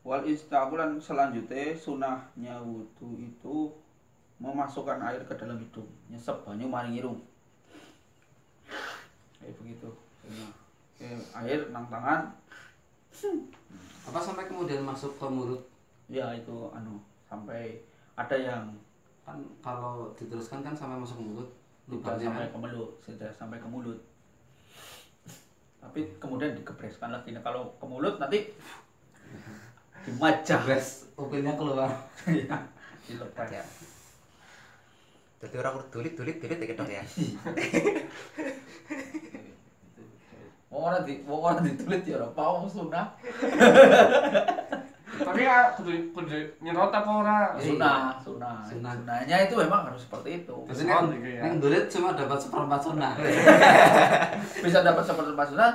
wal istaqulan selanjutnya sunahnya wudhu itu memasukkan air ke dalam hidung nyesep banyu maring irung kayak begitu. Oke, air nang tangan Apa sampai kemudian masuk ke mulut? ya itu anu sampai ada yang Kan kalau diteruskan kan sampai masuk ke mulut. tidak sampai kan ke mulut sudah sampai ke mulut tapi kemudian digebreskan lagi nah, kalau ke mulut nanti dimajah Bes, upilnya keluar. ya dilepas Ya. Jadi orang kudu tulit-tulit tulit ya dok ya. mau orang di mau orang ditulis ya orang mau sunah Tapi ya kudu kudu nyerot apa ora? Iya. sunah sunah Sunah. sunahnya itu memang harus seperti itu Sound ini gitu ya. yang dulit cuma dapat seperempat sunnah. bisa dapat seperti Pak Sunah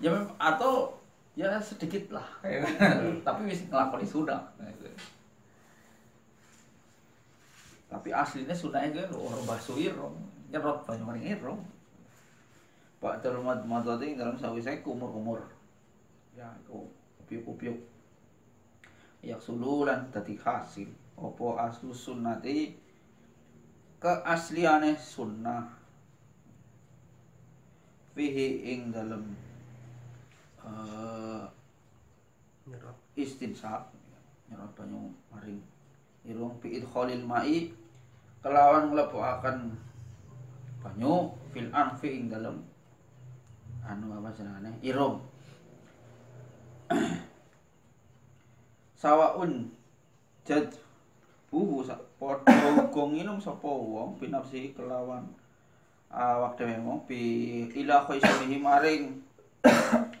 ya atau ya sedikit lah. Tapi bisa ngelakoni itu. tapi aslinya sunahnya kan orang basuir nyerot banyak orang irong. Pak Termat Matoti dalam sawi saya kumur kumur ya itu. Upiuk upiuk. Yak sululan tadi hasil. Opo aslu sunnati keasliane sunnah. Fihi ing dalam eh Nyerot. istinsak nyerot banyu maring. Irung bi idkhalil mai kelawan mlebukaken banyu fil anfi ing dalam anu apa jenenge irung. Sawaun jad buhu padha uga nginum sapa wong binafsi kelawan awak dhewe wong bi ila khaisamihi maring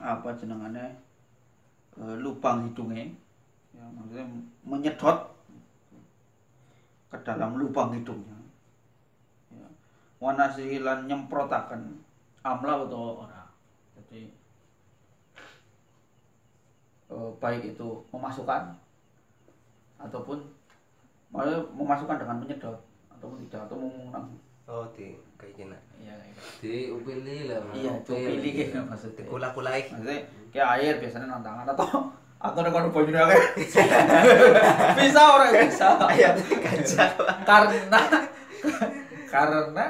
apa jenengane eh, lubang hidungnya. Ya maksudnya menyedot ke dalam lubang hidungnya. Ya wanasilan nyemprotaken amla atau ora. Jadi eh, baik itu memasukkan ataupun memasukkan dengan menyedot ataupun tidak atau mengurang Oh di kayak gini. iya iya Di upili lah. iya itu upil. pilih gitu maksudnya Dikula-kulai. maksudnya kayak air biasanya nang tangan atau atau dengan baju kayak bisa orang bisa Ayat gajah. karena karena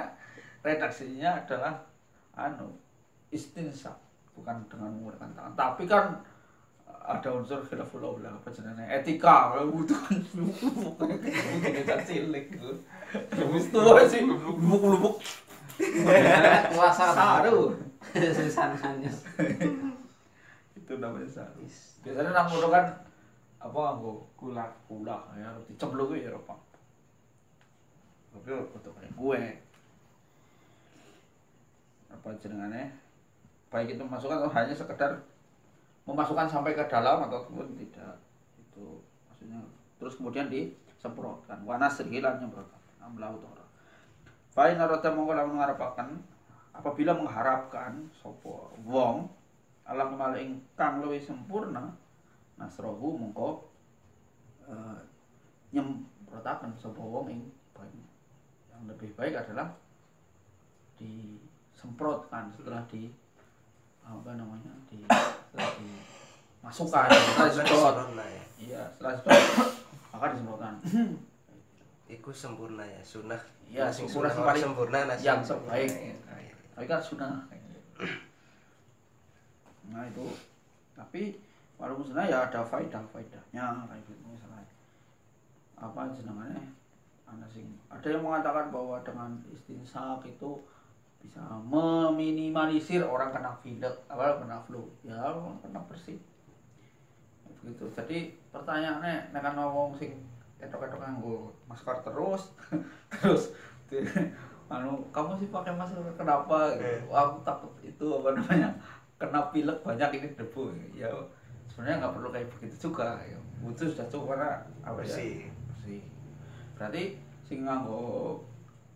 redaksinya adalah anu istinsa bukan dengan menggunakan tangan tapi kan ada unsur khilaful aula apa jenenge etika. Butuh bukan kita cilik gitu wis tua sih lubuk-lubuk. Kuasa saru. Sesananya. itu namanya saru. Biasanya nang ngono kan apa nggo Gula. ulah ya diceblok ya apa? Tapi untuk kayak gue apa jenengannya baik itu masukkan atau hanya sekedar memasukkan sampai ke dalam ataupun tidak. Itu maksudnya. Terus kemudian disemprotkan. Warna sehilan nyemprotkan amlau tora Fain arata mongko lamun ngarapaken apabila mengharapkan sopo wong alam maling kang luwih sempurna nasrohu mongko nyemprotaken sapa wong ing. Yang lebih baik adalah disemprotkan setelah di apa namanya di setelah dimasukkan setelah Sempurna ya. iya setelah disedot maka disemprotkan Iku sempurna ya. Sunnah. Iya, sempurna paling- sempurna nasi yang iya. tapi kan sunnah nah itu tapi walaupun sunnah ya ada faidah faidahnya kayak gitu misalnya apa jenengannya ada sing ada yang mengatakan bahwa dengan istinsak itu bisa meminimalisir orang kena pilek apa kena flu. Ya orang kena bersih. Begitu. Jadi pertanyaannya nek kan ngomong sing ketok-ketok nganggo masker terus terus anu kamu sih pakai masker kenapa? Gitu. Eh. Wah, aku takut itu apa namanya kena pilek banyak ini debu. Ya sebenarnya nggak perlu kayak begitu juga. Ya butuh sudah cukup karena apa ya? Bersih. bersih. Berarti sing nganggo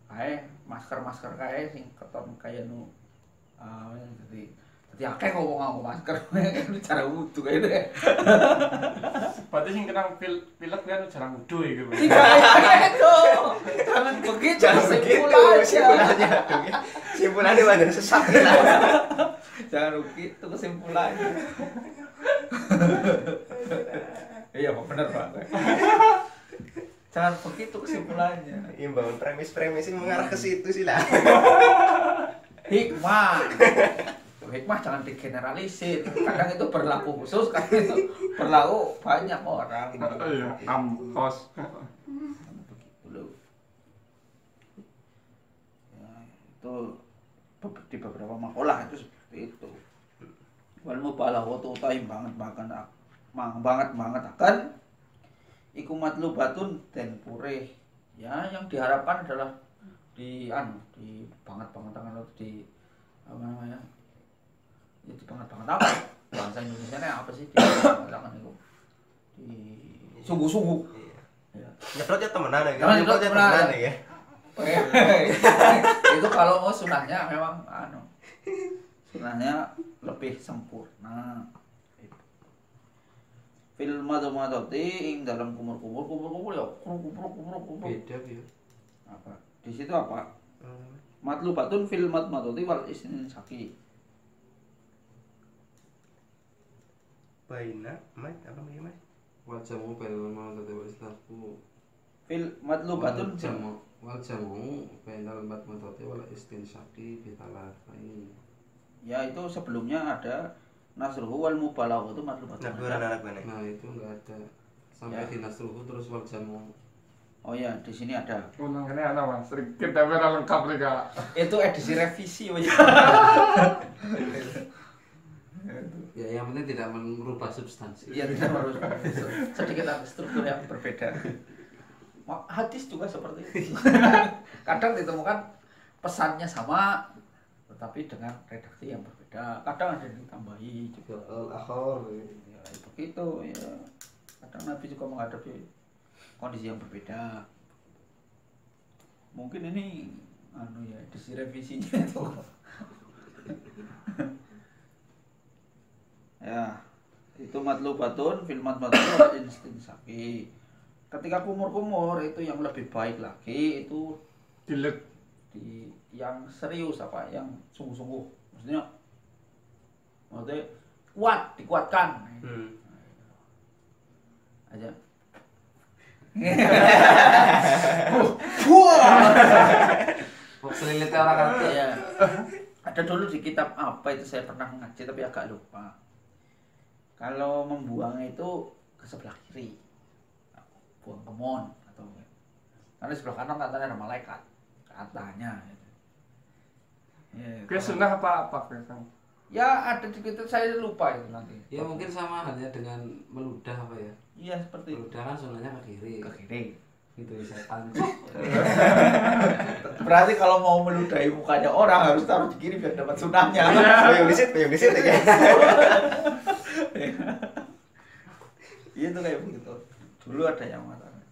kae masker masker kae sing keton kaya nu ah jadi jadi akeh wong nganggo masker cara wudu kayak deh Berarti sing kenang pil pilek kan jarang wudu ya gitu. tidak itu jangan begitu Jangan begitu kesimpulannya simpulannya. Simpulannya wajar sesat lah. jangan begitu kesimpulannya iya pak bener pak jangan begitu kesimpulannya. Imbauan premis-premis ini mengarah ke situ sih lah. hikmah. Hikmah jangan digeneralisir. Kadang itu berlaku khusus kadang itu berlaku banyak orang. Iya, am kos. begitu loh. Ya, itu di beberapa makalah itu seperti itu. Wal mubalawatu utahi banget banget mang banget banget akan iku matlubatun dan purih ya yang diharapkan adalah di anu di banget banget atau di apa namanya ya di banget banget apa bahasa Indonesia nya apa sih di banget itu di sungguh-sungguh Iya. ya Nyedot ya temenan ya. Nyedot Nyedot ya temenan. temenan ya. itu kalau mau sunahnya memang anu sunahnya lebih sempurna fil madmadati ing dalam kumur-kumur. Kumur-kumur ya kumur kumur kumur kumur beda ya. Apa? Di situ apa? Hmm. matlubatun fil madmadati wal saki. Baina, Mas, apa lagi Mas? wajahmu penal mau tadi islaku fil matlubatun wajahmu wajahmu penal bat matoti wala istinsyaki bitalafain ya itu sebelumnya ada nasruhu wal mubalagh itu anak bane. nah itu enggak ada sampai Ya. di nasruhu terus wajahmu oh ya di sini ada Unang ini anak mas, sedikit tapi ora lengkap nih kak. itu edisi revisi Mas. ya yang penting tidak merubah substansi Iya tidak harus sedikit ada struktur yang berbeda. Hadis juga seperti itu. Kadang ditemukan pesannya sama, tetapi dengan redaksi yang berbeda. Kadang ada yang ditambahi juga. al-akhor Ya, begitu ya. Kadang Nabi juga menghadapi kondisi yang berbeda. Mungkin ini anu ya edisi revisinya itu. ya itu matlubatun fil matlubatun istinsaki ketika kumur-kumur itu yang lebih baik lagi itu Dilek. Di yang serius apa yang sungguh-sungguh. Maksudnya maksudnya kuat dikuatkan. Hmm. aja. Wah. selilitnya orang kan? Ya ada dulu di kitab apa itu saya pernah ngaji tapi agak lupa. Kalau membuang itu ke sebelah kiri. Buang kemon atau karena di sebelah kanan katanya ada malaikat katanya ya, Kayak sunnah apa apa kamu? ya ada di kitab saya lupa itu nanti. Ya mungkin sama halnya dengan meludah apa ya? Iya seperti meludah kan sunahnya ke kiri ke kiri gitu ya setan. Berarti kalau mau meludahi mukanya orang harus taruh di kiri biar dapat sunahnya disit, payung disit ya. Iya itu kayak begitu. Dulu ada yang mengatakan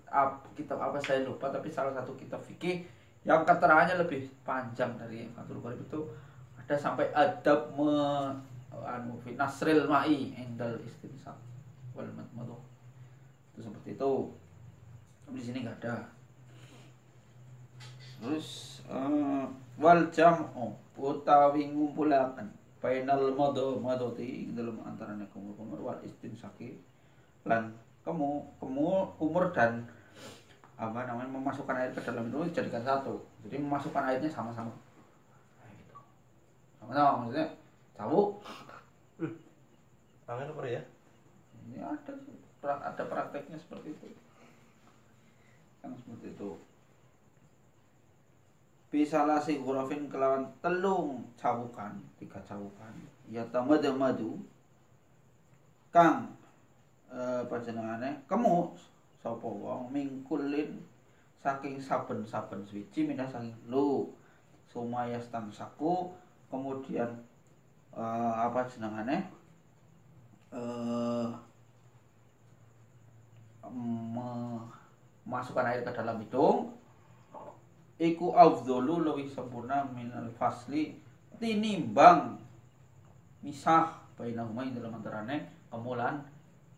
kitab apa saya lupa tapi salah satu kitab fikih yang keterangannya lebih panjang dari Fathul Qorib itu ada sampai adab me anu nasril ma'i endal istinsak wal matmaduh. Itu seperti itu. Di sini nggak ada. Terus eh, wal jam'u utawi ngumpulaken bainal madha madhati ing dalam antaranya kumur-kumur wal istinsaki lan kemu kemu kumur dan apa namanya memasukkan air ke dalam itu dijadikan satu. Jadi memasukkan airnya sama-sama. Nah, gitu. sama-sama maksudnya cabuk Tangan apa ya? ini ada ada prakteknya seperti itu. Kan seperti itu. Bisa lasi hurufin kelawan telung cawukan tiga cawukan. Ya tamadu madu kang eh, panjenengane kemu sapa wong mingkulin saking saben-saben suci minah saking lu sumaya saku kemudian uh, apa jenengane? Uh, masukkan air ke dalam hidung. Iku afdhalu lebih sempurna minal fasli tinimbang misah bainahuma ing dalam antarane kemulan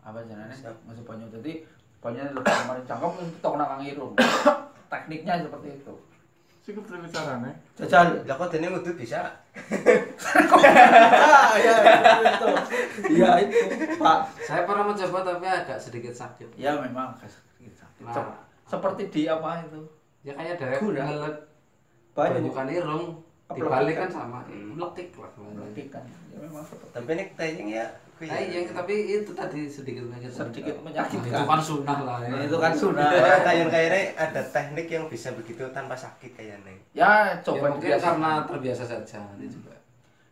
apa jenenge masih banyu. Jadi banyu lebih kemarin cangkem kita kena kang irung tekniknya seperti itu Sih kepriwe carane? jajal Lah kok dene wudu bisa? ah ya itu ya itu pak Saya pernah mencoba tapi agak sedikit sakit. ya memang agak sedikit sakit. Nah. Sep- seperti di apa itu Ya kayak dari Gula. ngelet banyak bukan irung dibalik kan? kan sama meletik lah Berarti kan ya memang seperti Tapi nek tayang ya. Nah, iya, tapi itu tadi sedikit menyakitkan. sedikit Nah, menyakitkan itu kan sunnah lah ya. itu kan sunnah Nah, tayang kayaknya ada teknik yang bisa begitu tanpa sakit kayaknya. ya Ya, coba mungkin dibiasakan. karena terbiasa saja nanti juga.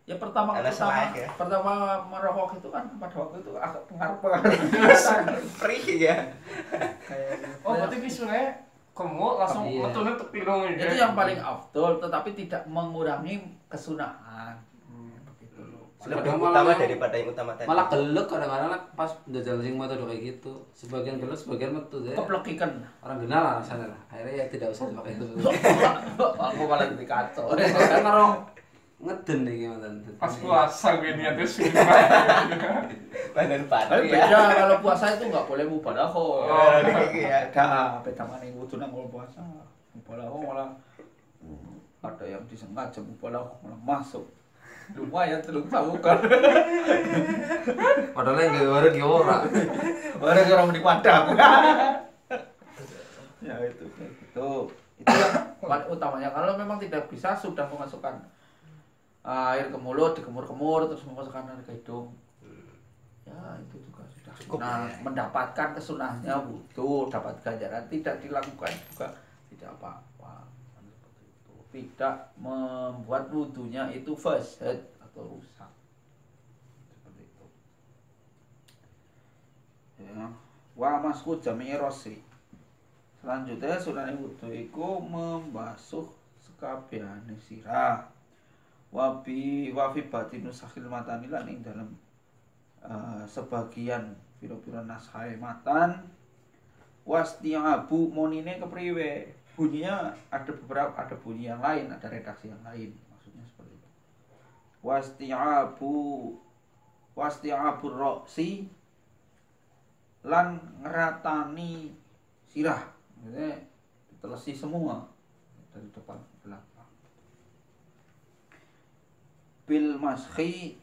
ya pertama Karena pertama selek ya. pertama merokok itu kan pada waktu itu agak pengaruh pengaruh Free ya. kayak Oh, berarti visune kamu langsung Iya. metune tepilung itu yang paling afdol tetapi tidak mengurangi kesunahan Hmm. Lebih malah utama yang- daripada yang utama tadi. Malah gelek kadang-kadang lah pas jajal sing metode kayak gitu. Sebagian gelek, sebagian metu ya. keplekikan Orang kenal lah rasanya lah. Akhirnya ya tidak usah dipakai itu. aku malah jadi kacau Kan karo ngeden nih gimana Pas puasa gue niatnya sih. badan padu tapi ya. beda kalau puasa itu nggak boleh mubalaghah Oh, gitu ya. ada beda mana yang wudhu nang kalau puasa mubalaghah malah hmm, ada yang disengaja mubalaghah malah masuk lumayan telung tahu kan Padahal yang gak orang gak ora. orang orang di padang ya itu. Gitu itu yang paling utamanya. Kalau memang tidak bisa sudah memasukkan uh, air ke mulut digemur-gemur terus memasukkan air ke hidung. Ya itu juga sudah Cukup. nah, ya. mendapatkan kesunahnya wudhu dapat ganjaran. Tidak dilakukan juga tidak itu tidak membuat wudhunya itu fasad atau rusak. Seperti itu. Ya. Wa masku jami'i rosi selanjutnya sunane wudhu iku membasuh sekabehane sirah. Wabi wafi batinu sakhil matani lan ing dalam eh, sebagian pira-pira nashae matan. Wastiabu monine kepriwe bunyinya ada beberapa ada bunyi yang lain ada redaksi yang lain maksudnya seperti itu. Wastiabu wastiabu roksi lan ngeratani sirah. Maksudnya ditelesi semua dari depan belakang. Bil maskhi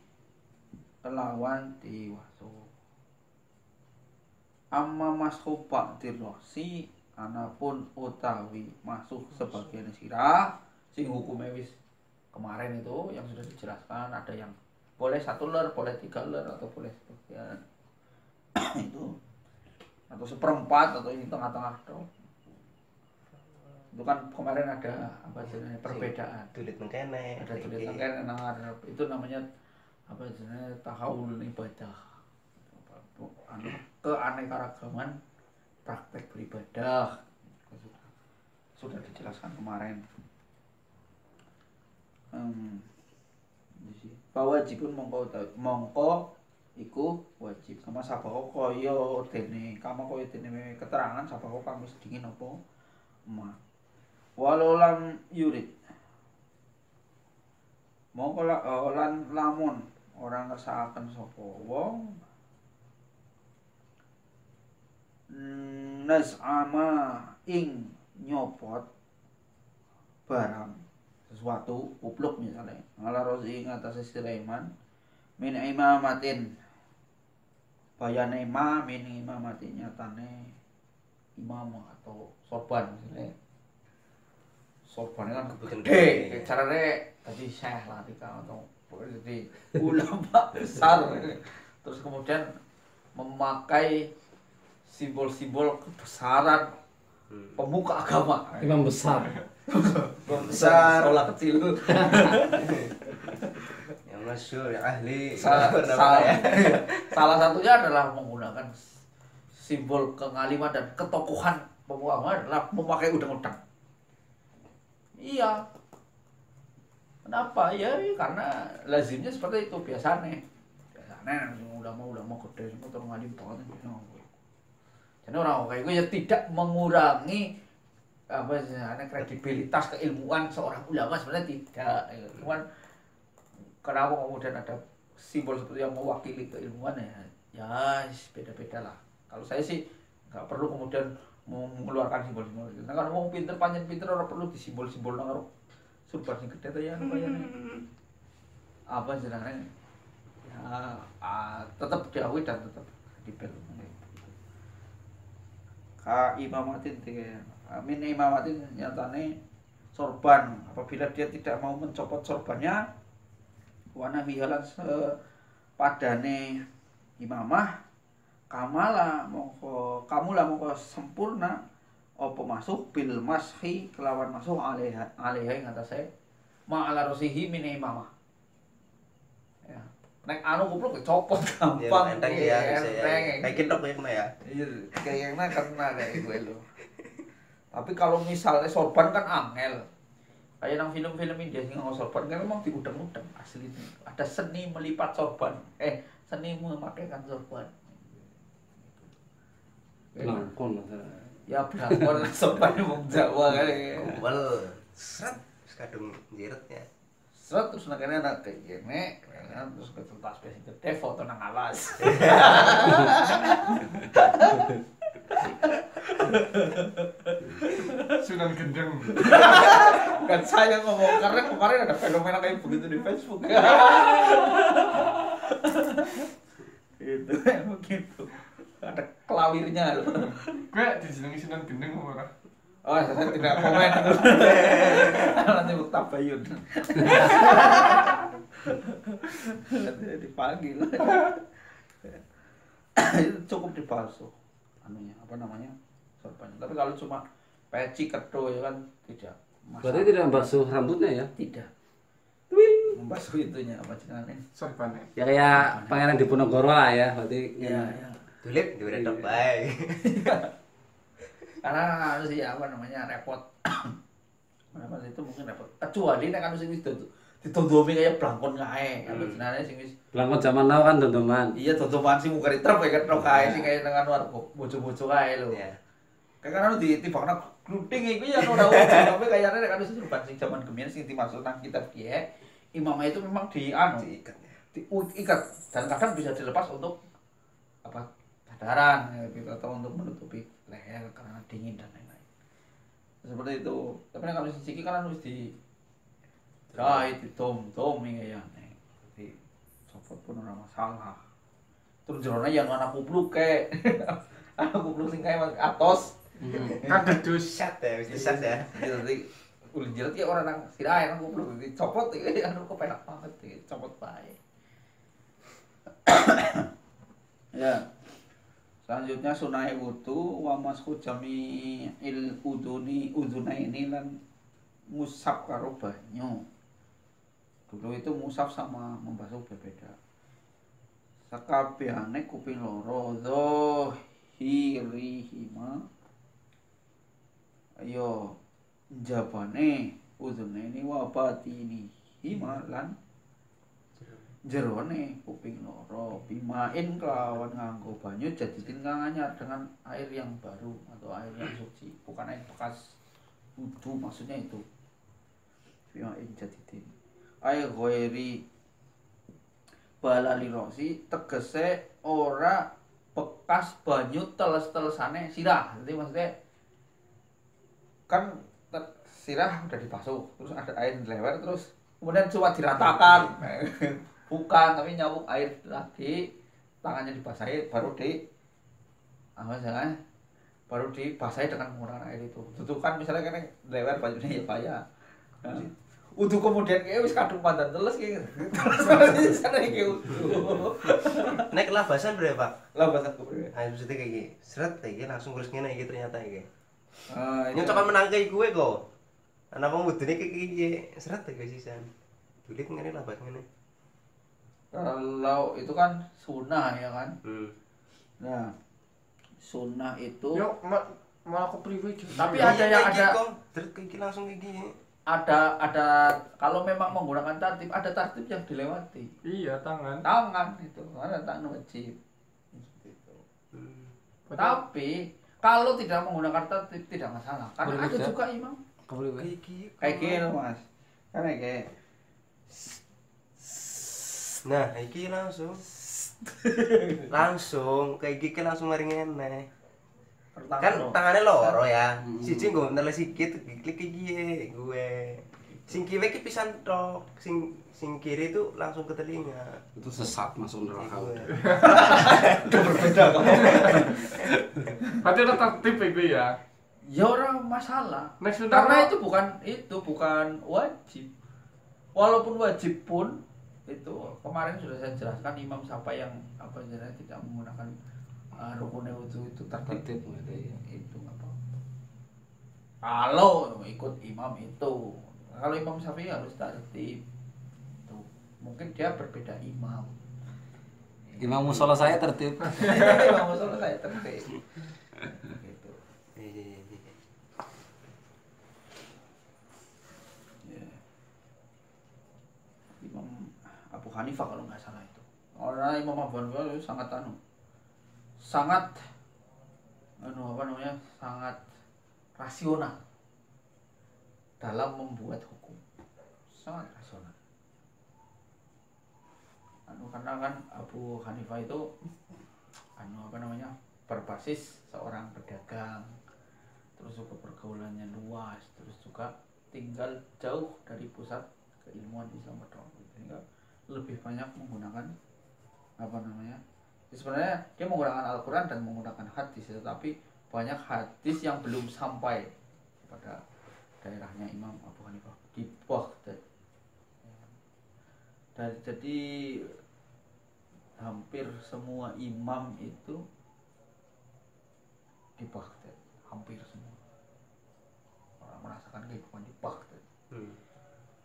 kelawan diwaso amma masku ba'dir rosi anapun utawi masuk sebagian sirah sing hukumnya wis kemarin itu yang sudah dijelaskan ada yang boleh satu ler, boleh tiga ler atau boleh sebagian. Itu. Atau seperempat atau ini tengah-tengah tuh itu kan kemarin ada apa istilahnya perbedaan. Tulit mengkene. ada kan nang Arab itu namanya apa istilahnya tahawul ibadah. Anu keanekaragaman praktek beribadah. Sudah dijelaskan kemarin. Hmm. wajibun mongko mongko iku wajib. Kama sabako kaya dene kama kaya dene keterangan sabako kami sedingin apa? Ma. Walau lam yurid. Mongko eh, lan lamun orang ngersakaken sapa wong nas'ama ing nyopot barang sesuatu kupluk misalnya. Ngala rosi ing atas Sulaiman min imamatin. Bayane ma min imamatin nyatane imam atau sorban misalnya. Sorban kan gede. Caranya tadi syekh lah atau jadi ulama besar. Terus kemudian memakai simbol-simbol kebesaran Hmm. pemuka agama. Imam besar. besar. sholat kecil. Yang masyhur yang ahli. Sa- Nama sa- ya. salah satunya adalah menggunakan simbol kengaliman dan ketokohan pemuka agama adalah memakai udang-udang. Iya. Kenapa? Ya karena lazimnya seperti itu biasanya biasanya ulama ulama gede semua terus ngalim banget jadi orang kayak gue ya tidak mengurangi apa sih namanya, kredibilitas keilmuan seorang ulama sebenarnya tidak ya. cuman kenapa kemudian ada simbol seperti yang mewakili keilmuan ya ya beda-beda lah. Kalau saya sih nggak perlu kemudian mengeluarkan simbol-simbol itu. Nah kalau mau pinter panjang pinter orang perlu di simbol-simbol nang surban sing gede ya apa ya. Apa jenenge? Ya ah, tetap diakui dan tetap dipel ka imamatin tiga amin imamatin nyatane sorban. Apabila dia tidak mau mencopot sorbannya wana bihalan sepadane imamah kamala mongko kamulah mongko sempurna apa masuk? Bil mashi kelawan masuk alaiha alaiha ing atase ma ala rasihi min imamah nek anu kupluk copot Ya, gampang enteng ya, ya. enteng. Kayak kintok ya kena ya. Iya, kayaknya karena kayak gue lo. Tapi kalau misalnya sorban kan angel. Kayak nang film-film India sing ngomong sorban kan memang diudeng-udeng asli itu. Ada seni melipat sorban. Eh, seni memakaikan sorban. Langkon masalah. Ya belakon sorban wong Jawa kali. Kumpul. Seret. Terus kadung Set terus akhirnya anak kayak gini, terus ke tas besi gede foto nang alas. Sunan Gendeng. kan saya ngomong karena kemarin ada fenomena kayak begitu di Facebook. itu emang gitu. Ada kelawirnya loh. Gue dijenengi Sunan Gendeng ora. Oh, saya tidak komen. Nanti buk tabayun. Nanti dipanggil. itu cukup dibasuh anunya apa namanya sorbannya. Tapi kalau cuma peci kedo ya kan tidak. Berarti tidak membasuh rambutnya ya? tidak. Membasuh itunya apa jenenge? Sorbannya. Ya kayak Pangeran Diponegoro lah ya, berarti. Iya, iya. Tulip diudah tok bae. Karena harus sih apa namanya repot. Repot itu mungkin repot. Kecuali nek anu sing wis ditondomi kayak blangkon kae. Kalau jenenge sing wis Belangkon zaman now kan dondoman. iya tondoman sing mukari trep kayak ketok kae sing kayak nang anu bojo-bojo kae lho. Ya. kayak kan anu ditibakna gluding iku ya ora wujud tapi kayaknya nek anu sing sing zaman gemien sing dimaksud nang kitab kiye imam itu memang di anu Diikat ya. diikat dan kadang bisa dilepas untuk apa dadaran ya, gitu atau untuk menutupi leher karena dingin dan lain-lain. Seperti itu. Tapi kalau sisi kan harus di jahit di tom tom ini ya nih jadi copot pun ora masalah. Terus jerone yang anak kupluk kayak anak kupluk sing kayak atos. Kaget dus. Sat ya, wis disat ya. jadi kulit jilat ya orang nang sirah yang kupluk. Dicopot ya anu kepenak banget ya copot baik ya selanjutnya sunai wudu wa masku jami il uduni uduna ini lan musab karo banyu. Dulu itu musab sama membasuh berbeda. Sakabehane kuping loro hima ayo jabane udune ini wa batini hima lan jerone kuping loro bimain kelawan nganggo banyu jaditin kang anyar dengan air yang baru atau air yang suci. Bukan air bekas wudhu maksudnya itu. Bimain jaditin air ghairi balali rosi tegese ora bekas banyu teles-telesane sirah. Jadi maksudnya kan ter- sirah udah dibasuh terus ada air lewer terus kemudian cuma diratakan bukan tapi nyabuk air lagi tangannya dibasahi baru di apa sih baru dibasahi dengan menggunakan air itu itu kan misalnya kan lewer bajunya ya payah Nah, Udah kemudian kayak wis kadung pandan teles kayak terus sana kayak utuh Nek labasan berapa, Pak? lah bahasa gue Ah, maksudnya kayak gini. Seret kayak gini langsung kurus ngene iki ternyata iki. Ah, itu- Nyocokan menang kayak gue kok. Anak wong wudune kayak gini. Seret kayak sisan. Tulit ngene labas ngene. Kalau itu kan sunnah ya kan Hmm. nah sunnah itu Yo, ma malah aku justru. Tapi Iya, ada yang ada- gini langsung kayak gini. ada ada kalau memang menggunakan tartib ada tartib yang dilewati Iya, tangan. tangan itu ada tangan wajib Seperti itu. Hmm. Tapi kalau tidak menggunakan tertib tidak masalah. Karena Boleh ada juga. juga imam kayak gini mas. Karena kayak Nah, iki langsung langsung kayak gini langsung mari ngene. pertama Kan loh. tangannya loro ya. Hmm. Siji nggo neles sikit klik kayak gini gue. Sing kiwe ki pisan tok, sing sing kiri itu langsung ke telinga. Itu sesat masuk neraka Gue. udah. Berarti ada tertib ya gue ya. Ya orang masalah. Next Karena itu bukan itu bukan wajib. Walaupun wajib pun itu kemarin sudah saya jelaskan imam siapa yang apa istilahnya tidak menggunakan uh, rukun wudhu itu tertib ada ya. itu apa-apa. Kalau ikut imam itu, kalau imam Syafi'i harus tertib. Tuh, mungkin dia berbeda imam. Imam musola saya tertib. imam musola saya tertib. Gitu. Iya, iya, iya. Ya. Imam Abu Hanifah kalau nggak salah itu. Orang Imam Abu Hanifah itu sangat anu, sangat anu apa namanya, sangat rasional dalam membuat hukum, sangat rasional. Anu karena kan Abu Hanifah itu anu apa namanya berbasis seorang pedagang, terus juga pergaulannya luas, terus juga tinggal jauh dari pusat keilmuan Islam sehingga lebih banyak menggunakan apa namanya ya sebenarnya dia menggunakan Al-Quran dan menggunakan hadis tetapi banyak hadis yang belum sampai pada daerahnya Imam Abu Hanifah di Baghdad. Dari jadi hampir semua imam itu di Baghdad hampir semua. Orang merasakan kehidupan di Baghdad. Hmm.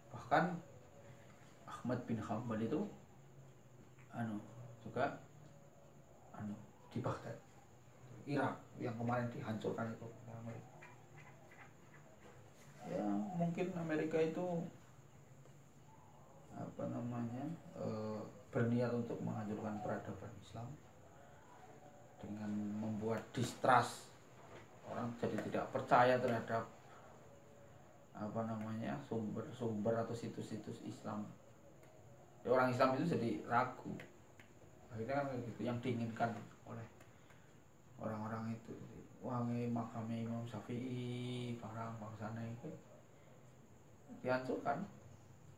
bahkan Ahmad bin Hambal itu anu juga anu di Baghdad. Irak yang kemarin dihancurkan itu. Ya mungkin Amerika itu apa namanya eh, berniat untuk menghancurkan peradaban Islam dengan membuat distrust orang jadi tidak percaya terhadap apa namanya sumber-sumber atau situs-situs Islam Ya, orang Islam itu jadi ragu. Akhirnya kan gitu yang diinginkan oleh orang-orang itu. Wangi makamnya Imam Syafi'i barang bangsana itu dihancurkan.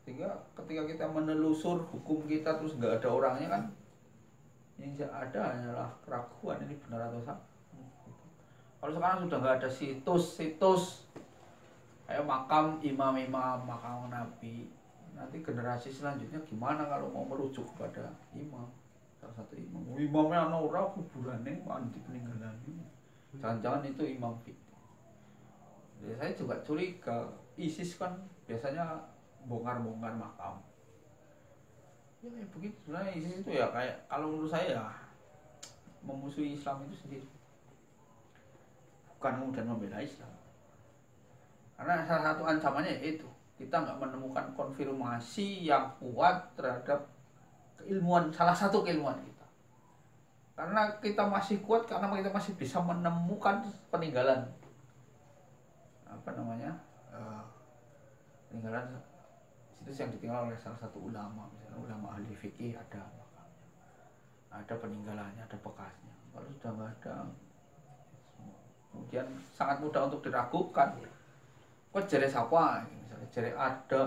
Sehingga ketika kita menelusur hukum kita terus nggak ada orangnya kan yang ada hanyalah keraguan ini benar atau salah. Kalau sekarang sudah nggak ada situs-situs kayak makam imam-imam makam nabi nanti generasi selanjutnya gimana kalau mau merujuk kepada imam? Salah satu imam. Oh, imamnya anak orang kuburannya mandi peninggalannya jangan-jangan itu imam fikih. Jadi saya juga curiga. ISIS kan biasanya bongkar-bongkar makam. Ya kayak begitu. Sebenarnya ISIS itu ya kayak kalau menurut saya ya memusuhi Islam itu sendiri. Bukan kemudian membela Islam. Karena salah satu ancamannya yaitu kita nggak menemukan konfirmasi yang kuat terhadap keilmuan salah satu keilmuan kita. Karena kita masih kuat karena kita masih bisa menemukan peninggalan. Apa namanya? Eh, peninggalan situs yang ditinggal oleh salah satu ulama misalnya ulama ahli fikih ada ada peninggalannya ada bekasnya. Kalau sudah nggak ada kemudian sangat mudah untuk diragukan kok jere siapa misalnya jere ada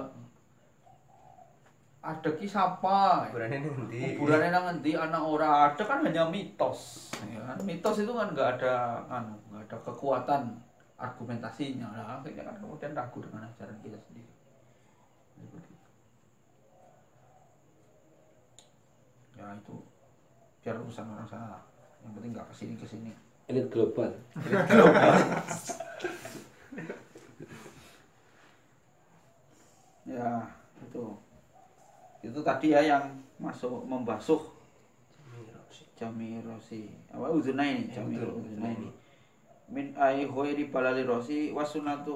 ada ki siapa Kuburannya nanti. kuburannya nang ngendi? Anak ora ada kan hanya mitos ya kan? Mitos itu kan nggak ada anu nggak ada kekuatan argumentasinya. Lah akhirnya kan kemudian ragu dengan ajaran kita sendiri. Ya itu biar urusan orang sana. Lah yang penting nggak ke sini ke sini Elit global. ya itu itu tadi ya yang masuk membasuh. Jami Rosi. Apa uzuna ini? Jami betul, uzuna betul. ini. Min ai khairi balali rosi wasunatu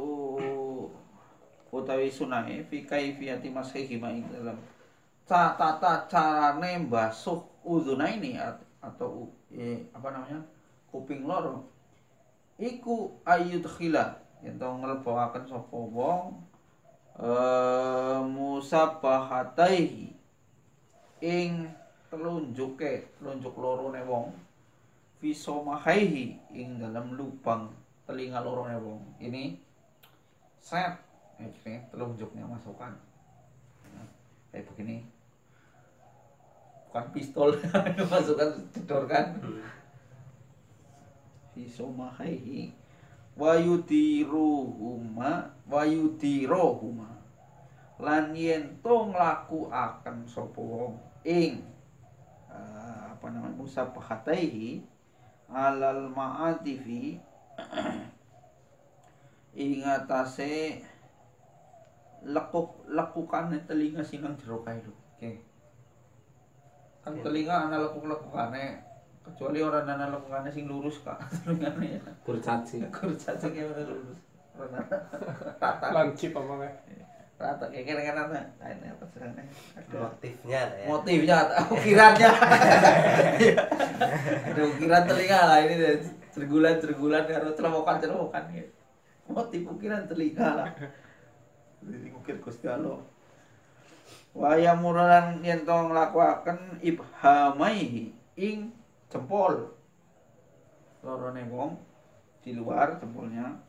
utawi sunahe fi kaifiyati mashihi ma ing dalam. Ca- tata carane mbasuh uzuna ini at- atau eh, apa namanya? Kuping loro. Iku ayudkhila. To nglebokaken sapa wong eh musabahataihi ing telunjuke telunjuk lorone wong fisomahaihi ing dalam lubang telinga lorone wong. Ini set. Ini telunjuknya masukkan. Kayak begini. Bukan pistol. Masukkan jedorkan fisomahaihi wayudiruhuma wayudirohuma lan yen to nglakuaken sapa wong ing eh, apa namanya musabahataihi alal ma'atifi ing atase lekuk lekukane telinga sinang jero lho. Oke. Kan telinga ana lekuk-lekukane kecuali orang ana lekukane sing lurus kak. Telingane kurcaci. Kurcaci kayak mana lurus. Rata. Lancip apa nggak rata kayak kira-kira apa ini apa sebenarnya ada motifnya lah ya. Motifnya atau ukirannya. Ada ukiran telinga lah ini deh cergulan cergulan harus celomokan celomokan gitu. Motif ukiran telinga lah. Jadi ukir gusti Allah. Waya muralan yen to nglakuaken ibhamaihi ing jempol. Lorone wong di luar jempolnya. Nah,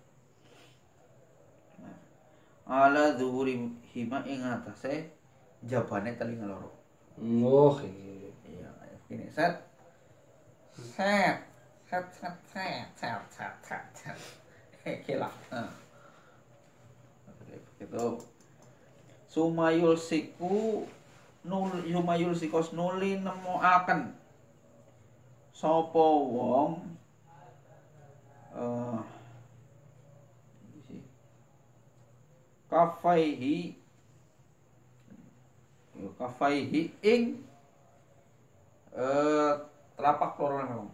ala zuhuri hima ing atase jabane telinga loro. Oh, iya. iya Ini set. Set. Set set set set set set. set. Eh, Oke lah. Gitu. Sumayul siku nul yumayul sikos nuli nemoaken sapa wong eh uh, kafaihi kafaihi ing eh telapak lorone wong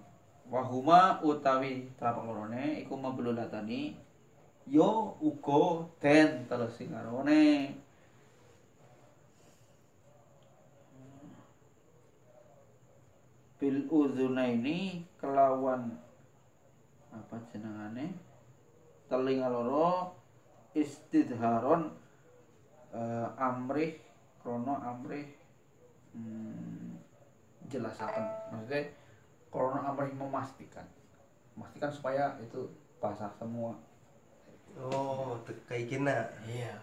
wahuma utawi telapak lorone iku mablulatani yo uga den telesi karone. Bil udzunaini kelawan apa jenengane? Telinga loro istidharon eh, amrih krono amrih hmm, jelasaken. Maksudnya krono amrih memastikan. Memastikan supaya itu basah semua. Oh tuh kayak gini nah. Iya.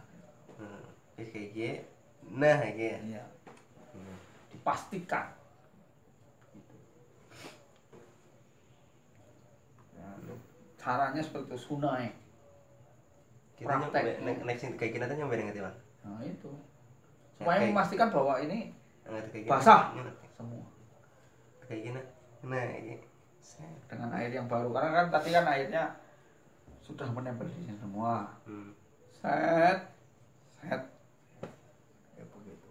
Hmm. kayak kayak gini nah kayak gini. Iya. Dipastikan. Gitu. Ya, caranya seperti itu sunai Praktek. next yang kayak gini tuh nyampe ngerti bang nah itu. Supaya memastikan bahwa ini Basah. Semua. Kayak gini. Nah Set. dengan air yang baru. Karena kan tadi kan airnya sudah menempel di sini semua. Hmm. set. Set. Ya begitu.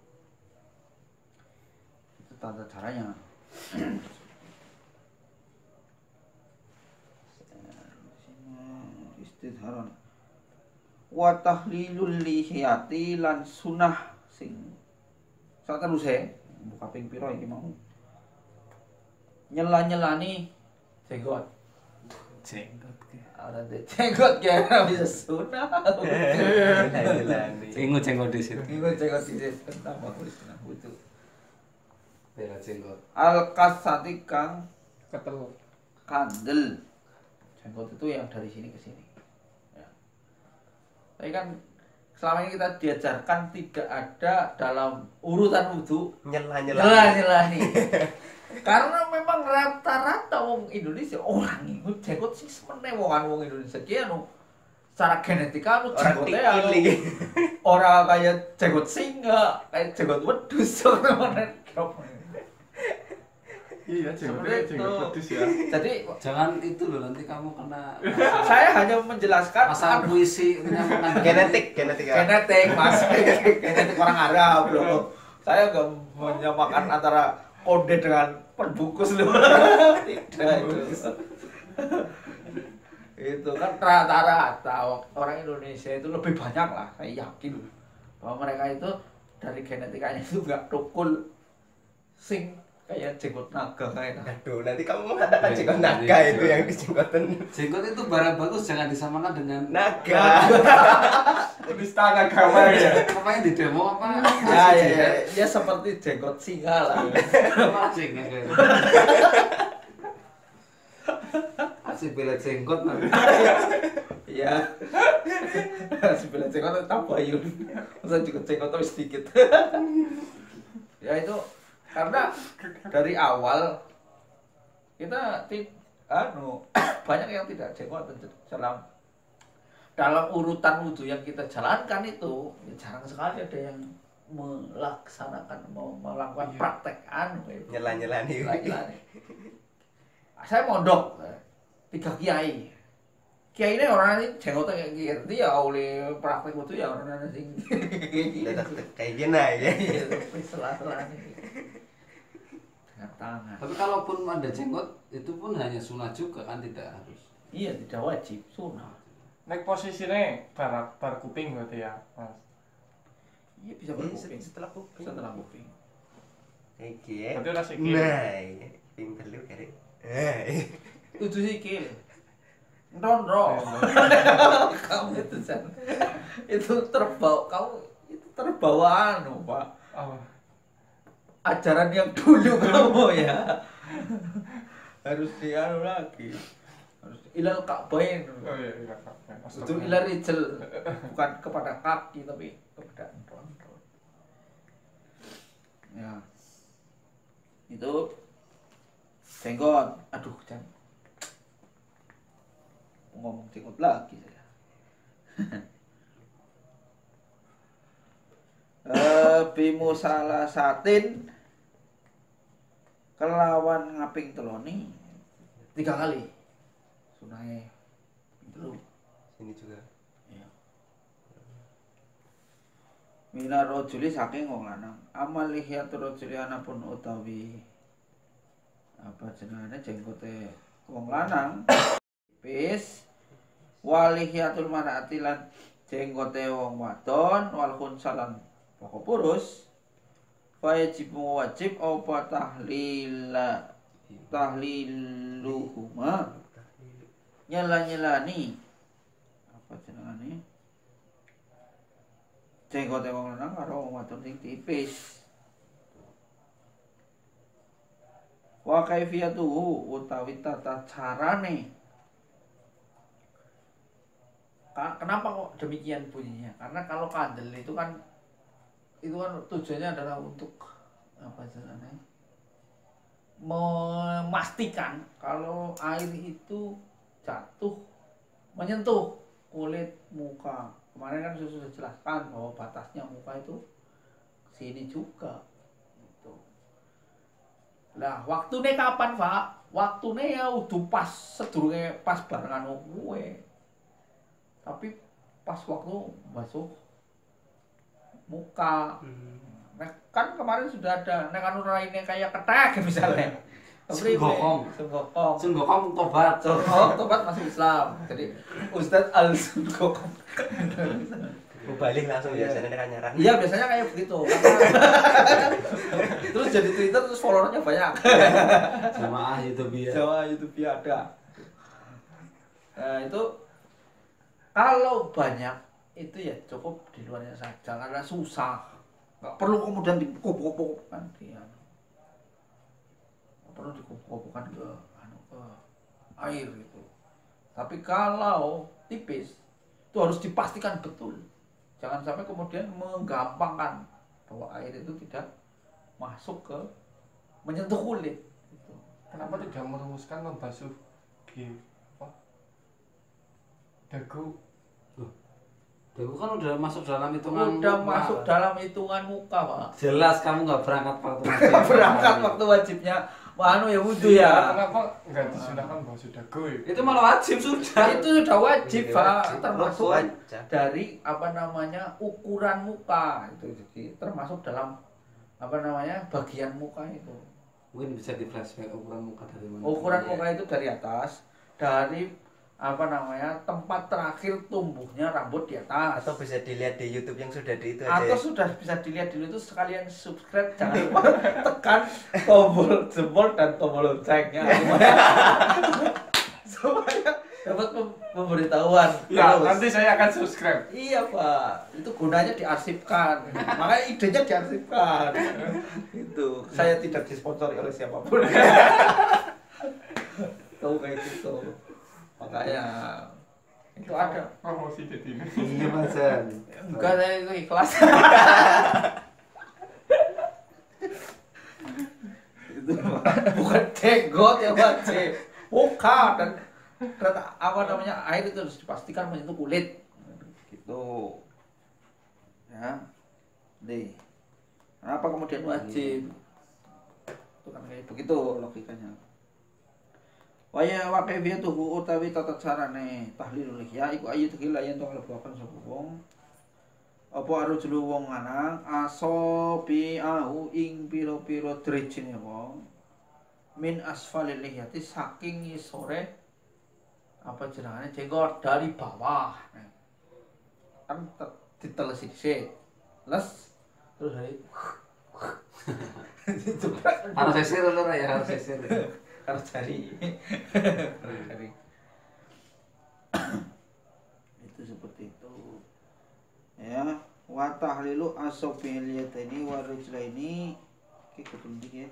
Itu tata caranya. Istidharon wa tahlilul lihiyati lan sunah sing sak teruse buka ping piro iki mau? Nyela-nyelani jenggot. Jenggot ada deh jenggot kira bisa sunah. Jenggot jenggot di situ. Iku jenggot di tentang tulis nang butuh bela jenggot. Al kasati kang ketemu kandel. Jenggot itu yang dari sini ke sini. Tapi kan selama ini kita diajarkan tidak ada dalam urutan wudhu nyela nyela nyela nyela nih karena memang rata-rata wong Indonesia orang itu jenggot sih sebenarnya wongan wong Indonesia. Kia anu secara genetika anu jenggotnya anu. orang kayak jenggot singa kayak jenggot wedus orang iya jenggotnya jenggot itu. pedus ya. Jadi jangan itu loh nanti kamu kena saya hanya menjelaskan pasal anu, puisi menyamakan genetik genetik ya. Genetik mas. Genetik orang Arab loh saya nggak menyamakan antara kode dengan perbungkus loh. Tidak itu. Itu kan rata-rata orang Indonesia itu lebih banyak lah saya yakin. Bahwa mereka itu dari genetikanya itu nggak tukul sing kayak jenggot naga kayak Aduh, nanti kamu mengatakan Iya, jenggot iya, naga iya. itu yang jenggotan Jenggot itu barang bagus jangan disamakan dengan naga. Penista agama ya. apa yang di demo apa? ya ya ya, ya seperti jenggot singa lah Acing ya kayak. Asik bela jenggot nanti. ya sebelah jenggot tabayun masa juga jenggot tapi sedikit ya itu karena dari awal kita anu banyak yang tidak jenggot dalam dalam urutan wudhu yang kita jalankan itu ya jarang sekali ada yang melaksanakan mau melakukan Iya. praktek anu. Nyela-nyela nih. Laki-laki. saya mondok tiga kiai kiai ini orang ini jenggotnya kayak gitu ya oleh praktek itu ya orang sing Kayak gini ya. selah-selah dengan tangan Tapi kalaupun ada jenggot itu pun hanya sunnah juga kan tidak harus. iya tidak wajib sunnah Nek posisinya bar bar kuping berarti ya, Mas. iya bisa Ini berkuping setelah kuping. setelah kuping Kayak gini. Berarti ora sikil. Nah, ini pinter lu kare. Eh. itu sikil Ndondro kamu itu itu terbawa kamu itu terbawa anu pak Apa? Ajaran yang dulu kamu ya. Harus dianu lagi. Harus ilal ka'bain. Oh iya, iya, Kak. Ya, itu ilal rijal. Bukan kepada kaki tapi kepada ya. Itu jenggot aduh jangan ngomong jenggot lagi saya Eh, bimusala satin. Kelawan ngaping teloni. Tiga kali. Sunai. Dulu Sini juga. ya minar rojuli saking wong lanang. Amal lihiatu rojuli anapun utawi apa jenenge jenggote wong lanang. Pis walihiatul mar'ati lan jenggote wong wadon wal khunsalan pokok purus? Wajib wajib apa tahlila? Tahliluhuma nyela-nyelani. Apa jenengane? Jenggote wong lanang karo wong sing tipis. Wa kaifiyatuhu utawi tata carane. Kenapa kok demikian bunyinya? Karena kalau kandel itu kan itu kan tujuannya adalah untuk apa istilahnya memastikan kalau air itu jatuh menyentuh kulit muka kemarin kan sudah jelaskan bahwa batasnya muka itu sini juga gitu. Lah, waktunya kapan, Pak? Waktunya ya udah pas sedurunge pas barengan kowe. Tapi pas waktu masuk muka. Nah, kan kemarin sudah ada nek anu raine kayak ketek misalnya. Sunggokong. Sunggokong. Sun gokong tobat. Sunggokong tobat masuk Islam. Jadi Ustadz Al Sunggokong. Balik langsung Iya. biasanya kan nyarang. Iya biasanya kayak begitu. Terus jadi Twitter terus followernya banyak. Jamaah itu biar. Jawa YouTube ada. Nah, itu kalau banyak itu ya cukup di luarnya saja karena susah. Nggak perlu kemudian dikopok-kopokkan dia. Nggak perlu dikopok-kopokkan ke anu ke air gitu. Tapi kalau tipis itu harus dipastikan betul. Jangan sampai kemudian menggampangkan bahwa air itu tidak masuk ke menyentuh kulit. Gitu. Kenapa tidak merumuskan membasuh di? Dagu. Dagu kan udah masuk dalam hitungan. udah muka. masuk dalam hitungan muka pak Jelas kamu nggak berangkat waktu berangkat waktu wajibnya anu ya wudhu Iya, ya Kenapa nggak disunahkan basuh dagu ya? Itu malah wajib sudah. itu sudah wajib Iya, pak wajib. termasuk Wajib. dari apa namanya ukuran muka itu jadi termasuk dalam apa namanya bagian muka itu Mungkin bisa di flashback ukuran muka dari mana? ukuran Iya. muka itu dari atas dari apa namanya tempat terakhir tumbuhnya rambut di atas. Atau bisa dilihat di YouTube yang sudah di itu aja. Atau ya. sudah bisa dilihat dulu itu sekalian subscribe jangan lupa tekan tombol jempol dan tombol loncengnya. Supaya dapat pem- pemberitahuan. Ya, Terus. nanti saya akan subscribe. iya pak. Itu gunanya diarsipkan. Makanya idenya diarsipkan. Itu. Saya tidak disponsori oleh siapa pun. Tahu kayak gitu makanya itu ada Promosi jadi ini. Iya Masan. enggak saya itu ikhlas. Itu bukan jenggot ya pak C bukan dan ternyata apa namanya air itu harus dipastikan menyentuh kulit. Gitu. Ya. Deh kenapa kemudian wajib? Itu kan kayak begitu logikanya Waya wa kayfiyatuhu utawi tata carane tahlilul ihya iku ayu tegila yen to kalebuaken sapa wong. Apa arujulu wong aso bi au ing pira-pira drejine wong. Min asfalil lihyati saking ngisore apa jenengane? Jenggot dari bawah. Kan te- ditelesi dhisik. Les terus dari Harus sisir lho ya, harus sisir. Harus cari. Harus cari. Itu seperti itu. Ya wa tahlilu asobil yataini wa rijlaini oke ketunjuk ya.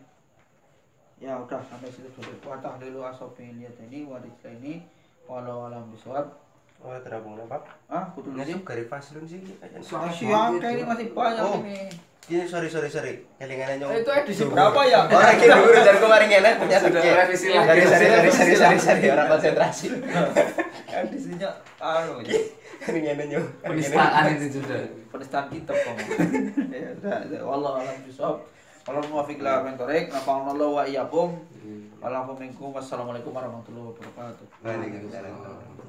Ya udah sampai situ dulu. Wa tahlilu asobil yataini wa rijlaini walau alam bisawab oh terabung apa ah kudu sih. garis faslun sih kayaknya. Masih ada ini masih banyak Oh. ini. Ini sorry sorry sorry. Kelingannya nyong itu edisi berapa ya? Orang kira guru dan kemarin enak punya Sudah revisi lagi. sorry sorry sorry sorry sorry sorry orang konsentrasi. Edisinya anu kelingannya nyong Penistaan ini sudah. penistaan kitab kamu ya sudah wallahu alam bisawab. Kalau muwafiq la mentorek nafa'allahu wa iyyakum wala minkum wassalamualaikum warahmatullahi wabarakatuh. Waalaikumsalam.